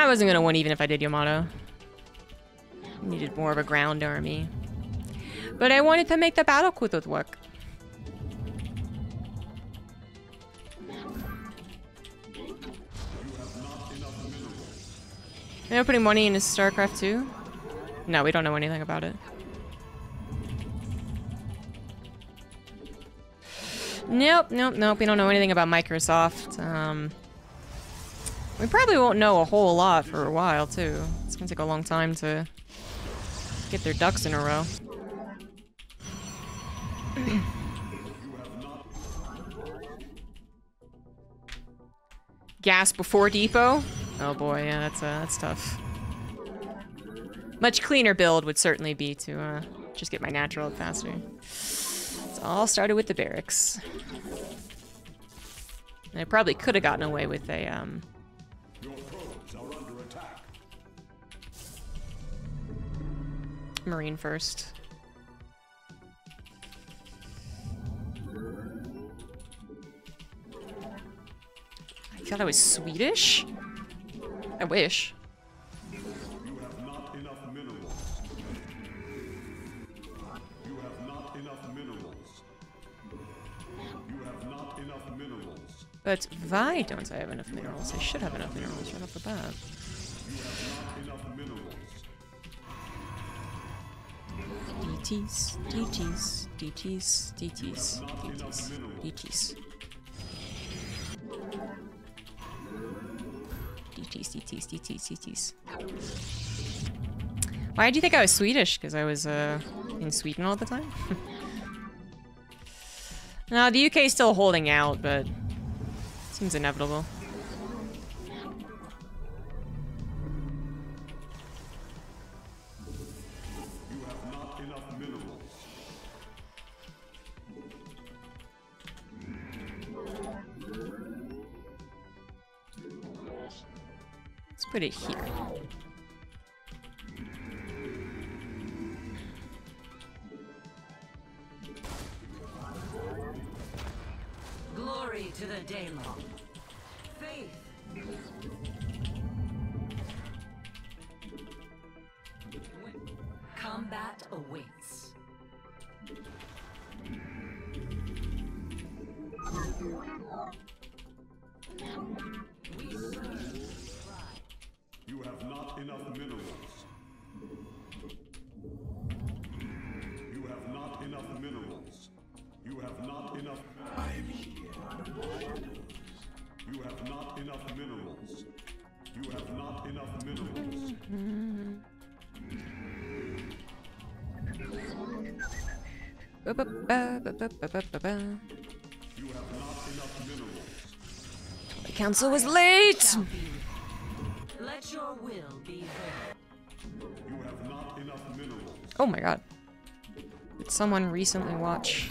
I wasn't gonna win even if I did Yamato. Needed more of a ground army. But I wanted to make the battle quote work. Am I putting money into StarCraft 2? No, we don't know anything about it. Nope, nope, nope. We don't know anything about Microsoft. Um, we probably won't know a whole lot for a while, too. It's gonna take a long time to get their ducks in a row. Gas before depot? Oh boy, yeah, that's uh, that's tough. Much cleaner build would certainly be to uh, just get my natural up faster. It all started with the barracks. And I probably could have gotten away with a um, Marine first. I thought I was Swedish? I wish. You have not enough minerals. You have not enough minerals. You have not enough minerals. But why don't I have enough minerals? I should have enough minerals right off the bat. DTs, DTs, DTs, DTs, DTs, DTs. DTs, DTs, DTs, DTs. Why do you think I was Swedish? Because I was uh, in Sweden all the time? no, the UK is still holding out, but seems inevitable. Put it here. Glory to the Daelaam. Faith. enough. I am here. You have not enough minerals. You have not enough minerals. You have The council was late! Oh my god. Did someone recently watch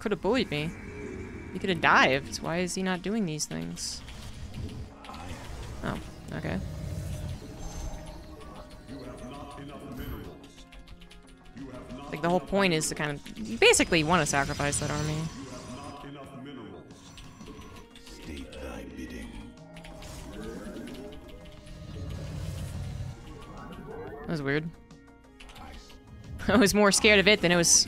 could have bullied me. He could have dived. Why is he not doing these things? Oh, okay. You have not enough minerals. You have not, Like, the whole point is to kind of... You basically want to sacrifice that army. you have not enough minerals. State thy bidding. That was weird. I was more scared of it than it was...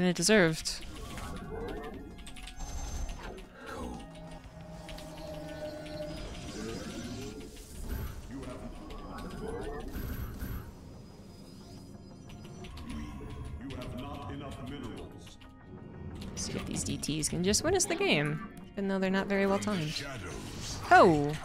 than it deserved. You have not enough minerals. See if these DTs can just win us the game, even though they're not very well timed. Oh!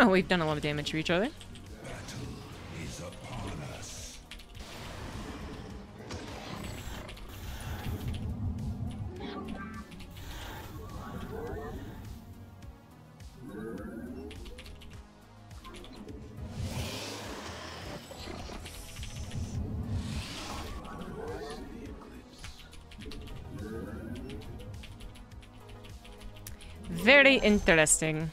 Oh, we've done a lot of damage to each other. Very interesting.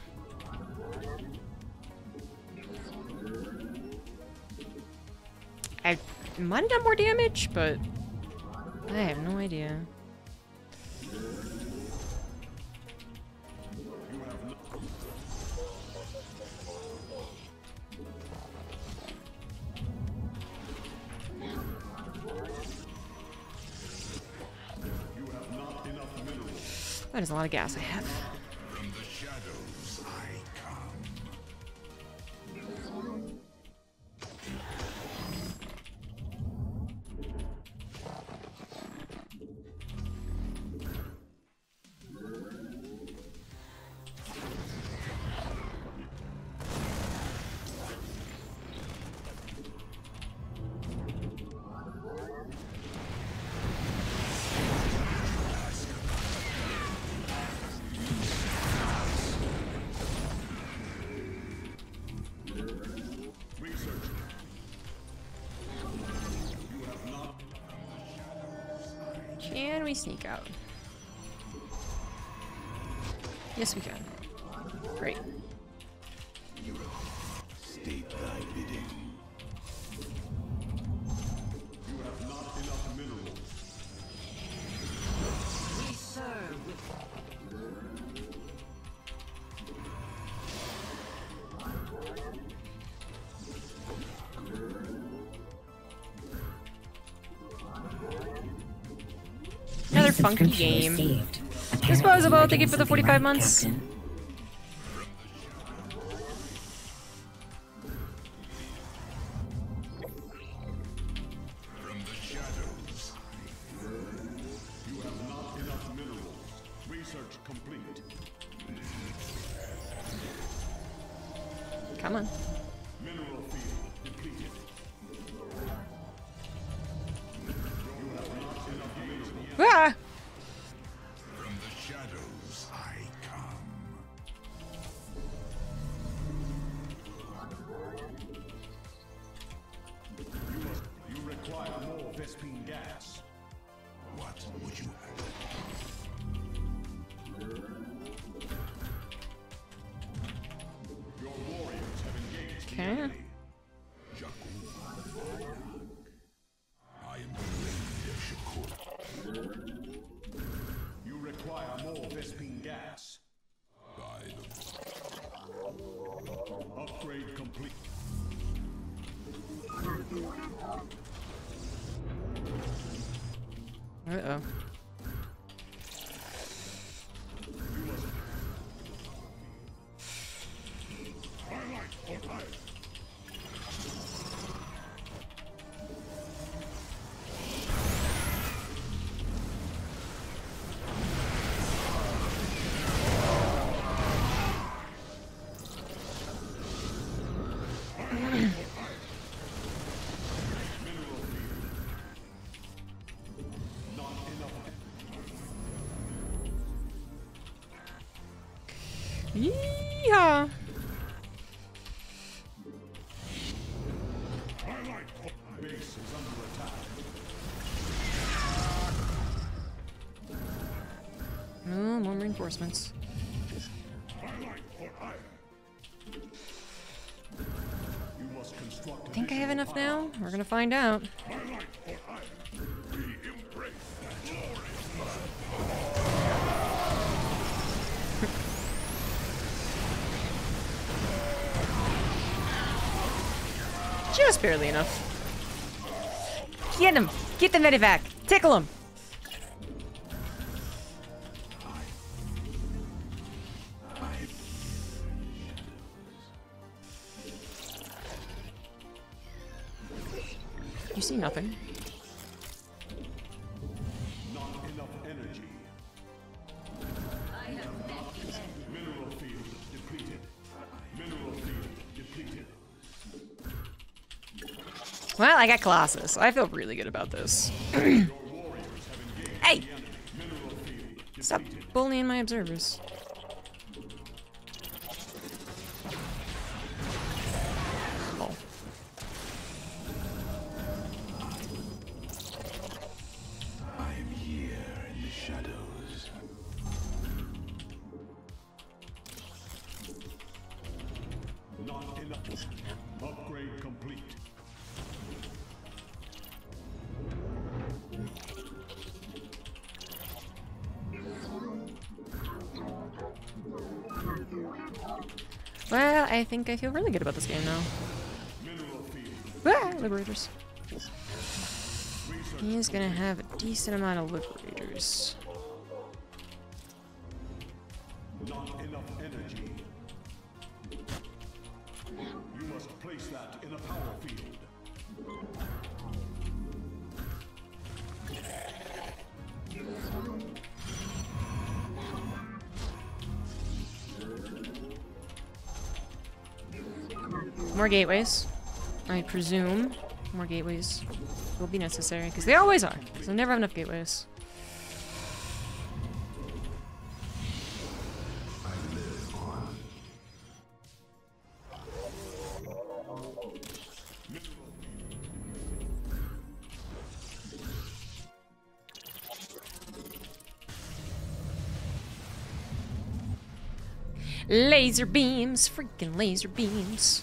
Might have done more damage, but I have no idea. That is a lot of gas I have. We sneak out? Yes, we can. Funky game. This was about thank you for the 45 months. From require more gas. The Upgrade complete. Uh-oh. More reinforcements. Now. We're gonna find out. Just barely enough. Get him! Get the medevac! Tickle him! Field depleted. Well, I got Colossus. I feel really good about this. hey! Stop bullying my observers. Well, I think I feel really good about this game now. Ah, liberators. He is gonna have a decent amount of liberators. More gateways. I presume more gateways will be necessary, because they always are. So never have enough gateways. Laser beams, freaking laser beams.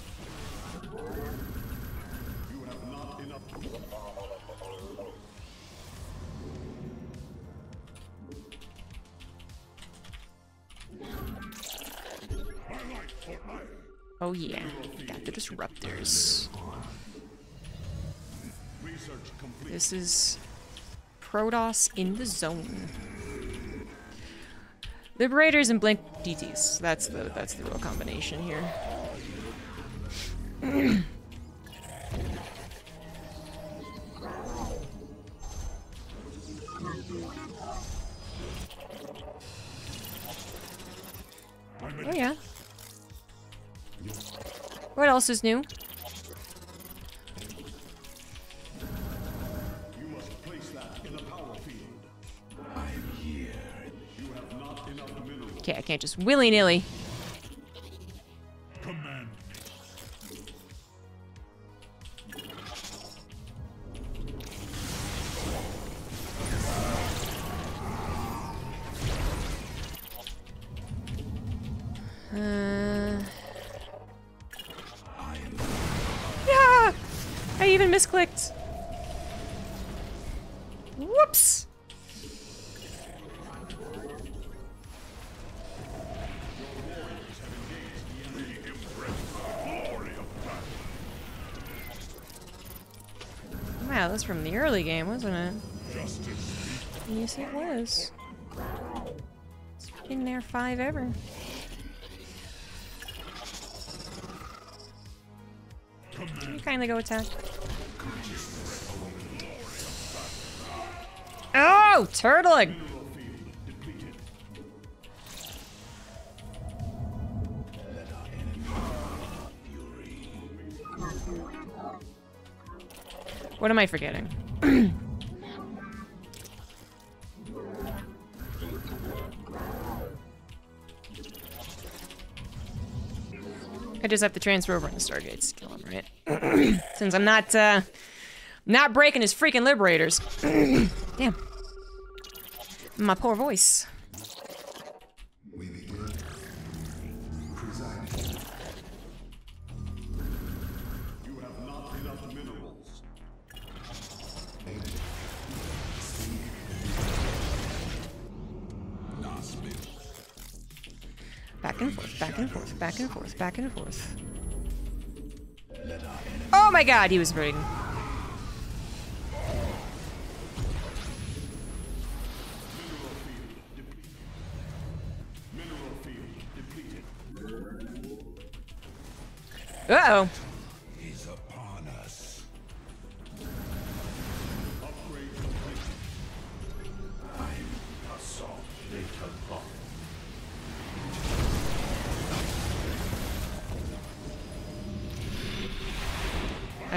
Oh yeah, got the disruptors. This is Protoss in the zone. Liberators and Blink DTs. That's the that's the real combination here. oh yeah. Not enough minerals. Okay, I can't just willy nilly. Command. Uh. Misclicked. Whoops! Wow, that's from the early game, wasn't it? Yes, it was. It's been there five ever. You kindly go attack? Oh, turtling! What am I forgetting? I just have to transfer over in the Stargates to kill him, right? Since I'm not, uh, not breaking his freaking liberators. Damn. My poor voice. Back and forth, back and forth, back and forth, back and forth. My god, he was bring. Mineral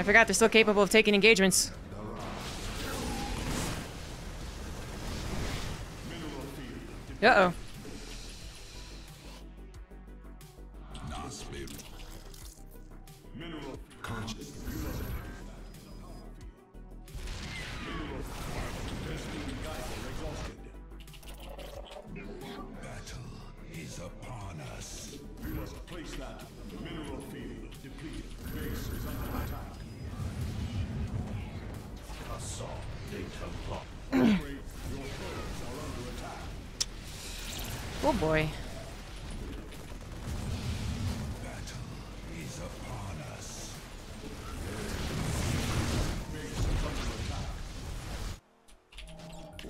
forgot they're still capable of taking engagements. Oh boy.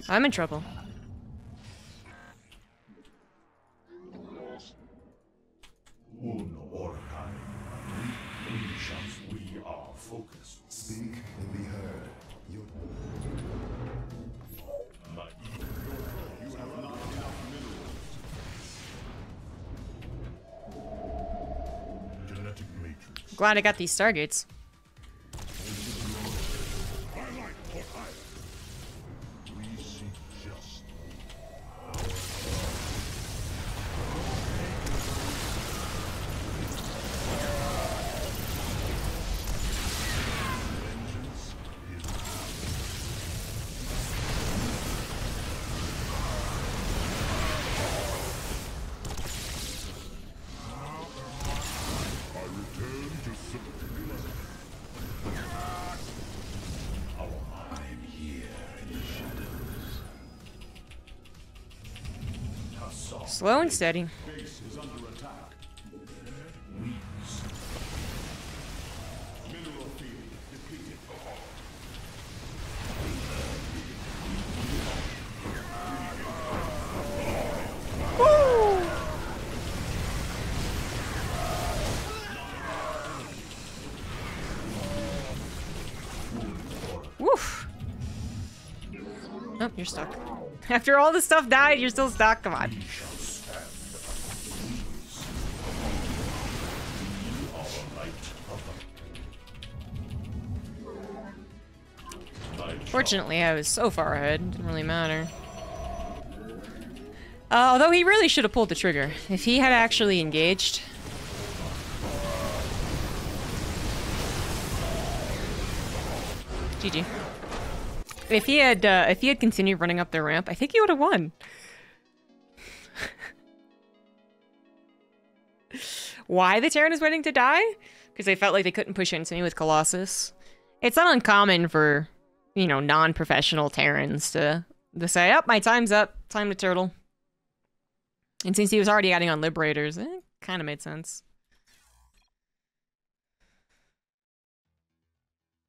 I'm in trouble. Glad I got these stargates. Slow and steady. Oh, you're stuck. After all the stuff died, you're still stuck. Come on. Fortunately, I was so far ahead, it didn't really matter. Uh, although he really should have pulled the trigger. If he had actually engaged. GG. If he had, uh, if he had continued running up the ramp, I think he would have won. Why the Terran is waiting to die? Because they felt like they couldn't push into me with Colossus. It's not uncommon for, you know, non-professional Terrans to to say, "Up, my time's up. Time to turtle." And since he was already adding on Liberators, eh, it kind of made sense.